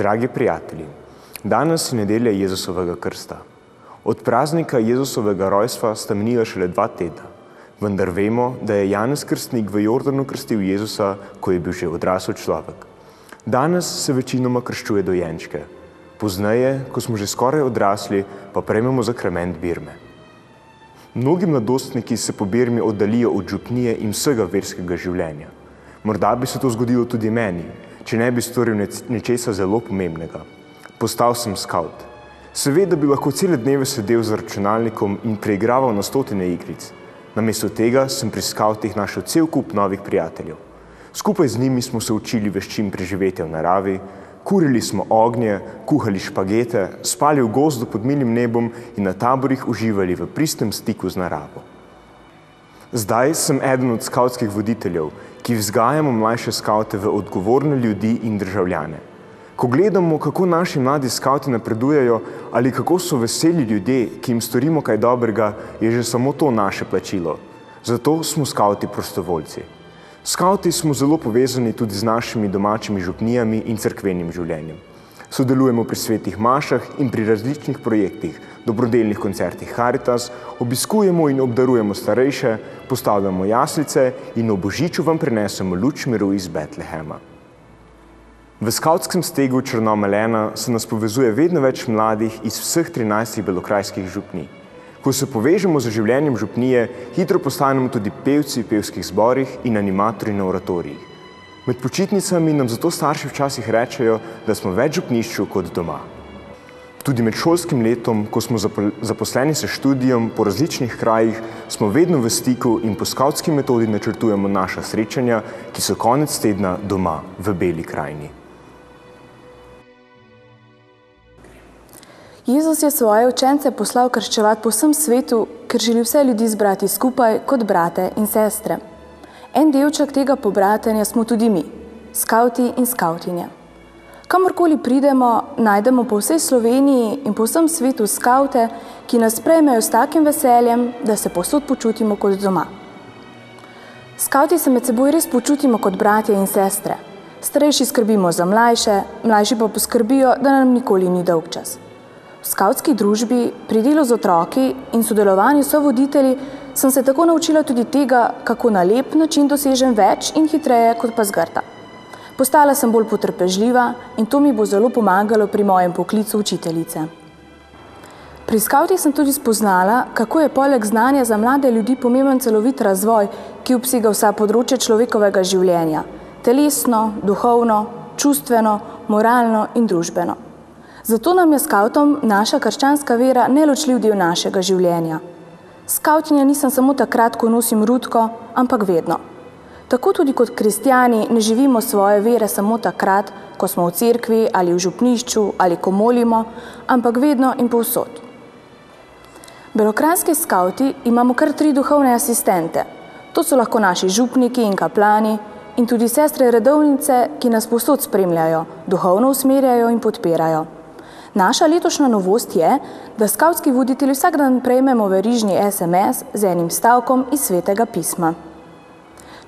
Dragi prijatelji, danes je nedelja Jezusovega krsta. Od praznika Jezusovega rojstva sta minila šele dva tedna, vendar vemo, da je Janez Krstnik v Jordanu krstil Jezusa, ko je bil že odrasel človek. Danes se večinoma krščuje dojenčke, pozneje, ko smo že skoraj odrasli, pa prejmemo zakrament birme. Mnogi mladostniki se po birmi oddalijo od župnije in vsega verskega življenja. Morda bi se to zgodilo tudi meni, če ne bi storil nečesa zelo pomembnega. Postal sem skaut. Seveda bi lahko cele dneve sedel za računalnikom in preigraval na stotine igric. Namesto tega sem pri skautih našel cel kup novih prijateljev. Skupaj z njimi smo se učili veščin preživetja v naravi, kurili smo ognje, kuhali špagete, spali v gozdu pod milim nebom in na taborih uživali v pristnem stiku z naravo. Zdaj sem eden od skautskih voditeljev, ki vzgajamo mlajše skaute v odgovorne ljudi in državljane. Ko gledamo, kako naši mladi skauti napredujejo ali kako so veseli ljudje, ki jim storimo kaj dobrega, je že samo to naše plačilo. Zato smo skauti prostovoljci. Skauti smo zelo povezani tudi z našimi domačimi župnijami in crkvenim življenjem. Sodelujemo pri svetih mašah in pri različnih projektih, dobrodelnih koncertih Haritas, obiskujemo in obdarujemo starejše, postavljamo jaslice in ob božiču vam prinesemo luč miru iz Betlehema. V skautskem stegu Črnomelena se nas povezuje vedno več mladih iz vseh 13 belokrajskih župnij. Ko se povežemo z življenjem župnije, hitro postanemo tudi pevci v pevskih zborih in animatorji na oratorijih. Med počitnicami nam zato starši včasih rečejo, da smo več župnišču kot doma. Tudi med šolskim letom, ko smo zaposleni s študijem po različnih krajih, smo vedno v stiku in po skautski metodi načrtujemo naša srečanja, ki so konec tedna doma v Beli krajini. Jezus je svoje učence poslal krščevati po vsem svetu, ker želi vse ljudi zbrati skupaj kot brate in sestre. En delček tega pobratenja smo tudi mi, skauti in skautinje. Kamorkoli pridemo, najdemo po vsej Sloveniji in po vsem svetu skaute, ki nas prejmejo s takim veseljem, da se posod počutimo kot doma. Skauti se med seboj res počutimo kot bratje in sestre. Starejši skrbimo za mlajše, mlajši pa poskrbijo, da nam nikoli ni dolg čas. V skautski družbi, pri delu z otroki in sodelovanju s voditelji sem se tako naučila tudi tega, kako na lep način dosežem več in hitreje kot pa zgrta. Postala sem bolj potrpežljiva in to mi bo zelo pomagalo pri mojem poklicu učiteljice. Pri skauti sem tudi spoznala, kako je poleg znanja za mlade ljudi pomemben celovit razvoj, ki obsega vsa področja človekovega življenja, telesno, duhovno, čustveno, moralno in družbeno. Zato nam je skautom naša krščanska vera neločljiv del našega življenja. Skautinja nisem samo takrat, ko nosim rutko, ampak vedno. Tako tudi kot kristijani ne živimo svoje vere samo takrat, ko smo v cerkvi ali v župnišču ali ko molimo, ampak vedno in povsod. Belokranski skauti imamo kar tri duhovne asistente. To so lahko naši župniki in kaplani in tudi sestre redovnice, ki nas posod spremljajo, duhovno usmerjajo in podpirajo. Naša letošnja novost je, da skautski voditelji vsak dan prejmemo verižni SMS z enim stavkom iz svetega pisma.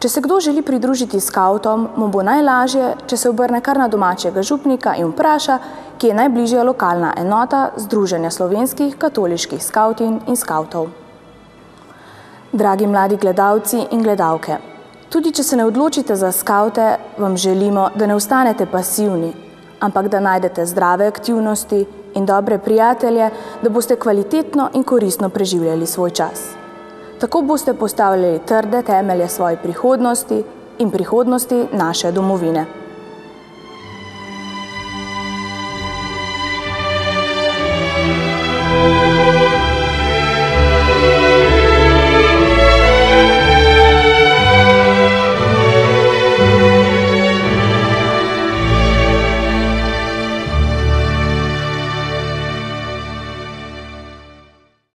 Če se kdo želi pridružiti skautom, mu bo najlažje, če se obrne kar na domačega župnika in vpraša, ki je najbližja lokalna enota Združenja slovenskih katoliških skautin in skautov. Dragi mladi gledalci in gledalke, tudi če se ne odločite za skaute, vam želimo, da ne ostanete pasivni, ampak da najdete zdrave aktivnosti in dobre prijatelje, da boste kvalitetno in koristno preživljali svoj čas. Tako boste postavljali trde temelje svoje prihodnosti in prihodnosti naše domovine.